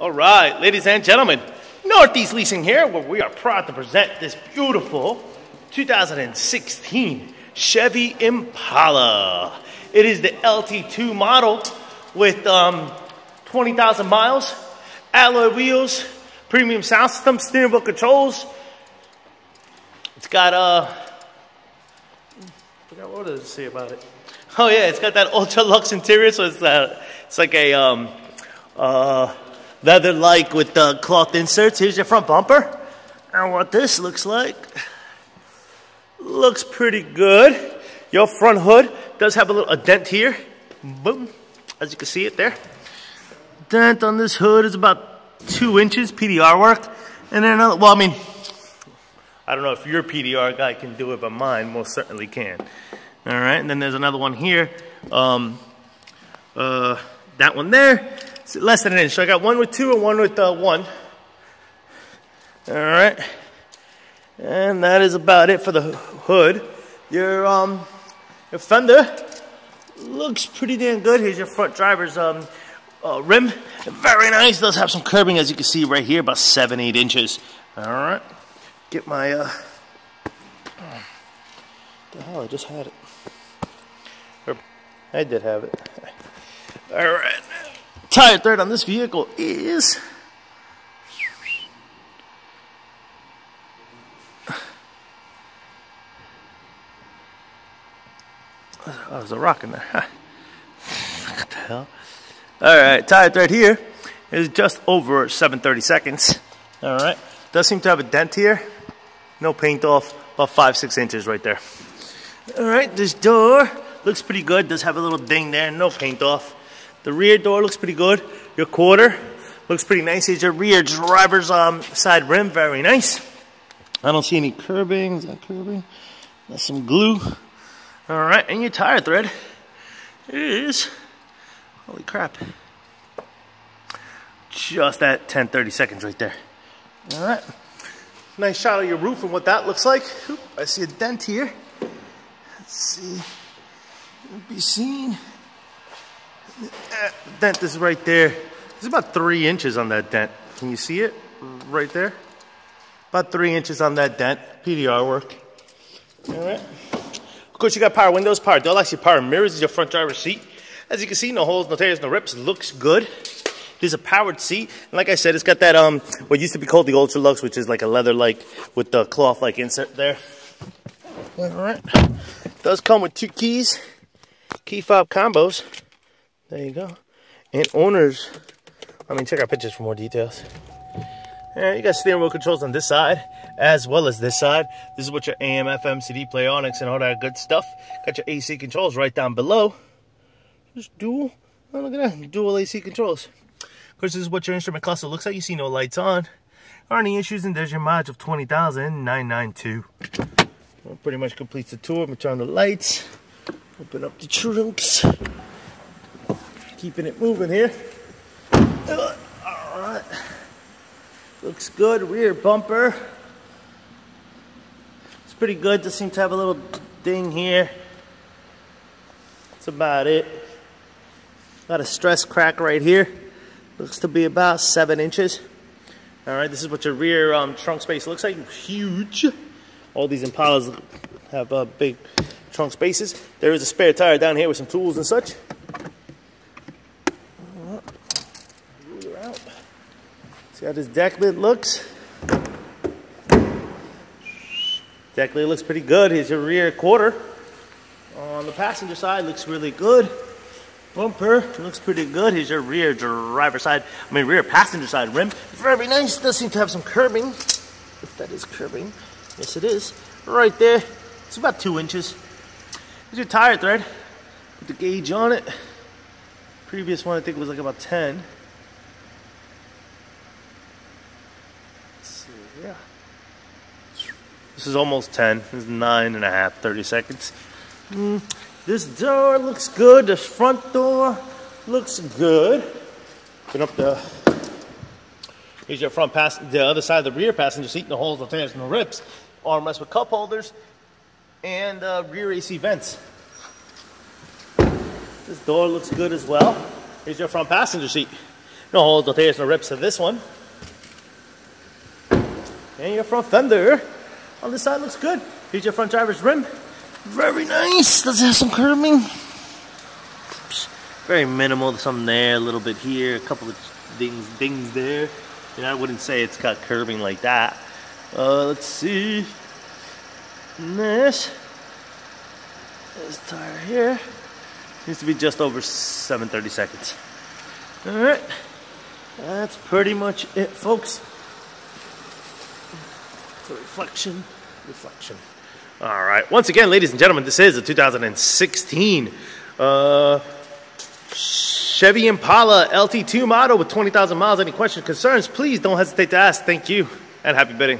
All right, ladies and gentlemen, Northeast Leasing here, where we are proud to present this beautiful 2016 Chevy Impala. It is the LT2 model with um, 20,000 miles, alloy wheels, premium sound system, steering wheel controls. It's got, uh, I forgot what does it say about it. Oh yeah, it's got that ultra luxe interior, so it's, uh, it's like a, um, uh, leather like with the cloth inserts. Here's your front bumper. And what this looks like. Looks pretty good. Your front hood does have a little a dent here. Boom. As you can see it there. Dent on this hood is about two inches PDR work. And then another, well, I mean, I don't know if your PDR guy can do it, but mine most certainly can. All right, and then there's another one here. Um, uh, that one there less than an inch. So I got one with two and one with uh, one. All right. And that is about it for the hood. Your, um, your fender looks pretty damn good. Here's your front driver's um, uh, rim. Very nice. Does have some curbing, as you can see right here, about seven, eight inches. All right. Get my, uh, the hell, I just had it. I did have it. All right. Tire thread on this vehicle is Oh, there's a rock in there. what the hell? All right, tire thread here is just over 730 seconds. All right, does seem to have a dent here. No paint off, about five, six inches right there. All right, this door looks pretty good. Does have a little ding there, no paint off. The rear door looks pretty good. Your quarter looks pretty nice. Here's your rear driver's um, side rim, very nice. I don't see any curbing. Is that curbing? That's some glue. All right, and your tire thread is, holy crap, just at 10, 30 seconds right there. All right, nice shot of your roof and what that looks like. Oop, I see a dent here. Let's see, be seen dent is right there. It's about three inches on that dent. Can you see it right there? About three inches on that dent. PDR work. All right. Of course, you got power windows, power door locks, your power mirrors, is your front driver's seat. As you can see, no holes, no tears, no rips. Looks good. It is a powered seat. And like I said, it's got that, um, what used to be called the Ultra Lux, which is like a leather-like with the cloth-like insert there. All right. Does come with two keys, key fob combos. There you go. And owners, I mean, check our pictures for more details. And you got steering wheel controls on this side, as well as this side. This is what your AM, FM, CD player, Onyx, and all that good stuff. Got your AC controls right down below. Just dual, oh, look at that, dual AC controls. Of course, this is what your instrument cluster looks like. You see no lights on. Are any issues, and there's your mileage of 20,992. That pretty much completes the tour. I'm gonna turn on the lights. Open up the trunks keeping it moving here. All right. Looks good. Rear bumper. It's pretty good. Just seems to have a little ding here. That's about it. Got a stress crack right here. Looks to be about seven inches. All right, this is what your rear um, trunk space looks like. Huge. All these Impalas have uh, big trunk spaces. There is a spare tire down here with some tools and such. See how this deck lid looks? Deck lid looks pretty good. Here's your rear quarter. On the passenger side, looks really good. Bumper looks pretty good. Here's your rear driver side, I mean rear passenger side rim. Very nice. Does seem to have some curbing. If that is curbing. Yes, it is. Right there. It's about two inches. Here's your tire thread. Put the gauge on it. Previous one, I think was like about 10. Yeah. This is almost 10. This is nine and a half, 30 seconds. Mm, this door looks good. The front door looks good. Open up the, here's your front pass, the other side of the rear passenger seat, no holes, no tears, no rips. Armrest with cup holders and uh, rear AC vents. This door looks good as well. Here's your front passenger seat. No holes, no tears, no rips to this one. And your front fender on this side looks good. Here's your front driver's rim. Very nice. Does it have some curbing? Very minimal. Some there, a little bit here, a couple of dings, dings there. And I wouldn't say it's got curbing like that. Uh, let's see. This. This tire here. Needs to be just over 730 seconds. Alright. That's pretty much it, folks. For reflection, reflection. All right. Once again, ladies and gentlemen, this is a 2016 uh, Chevy Impala LT2 model with 20,000 miles. Any questions, concerns, please don't hesitate to ask. Thank you, and happy bidding.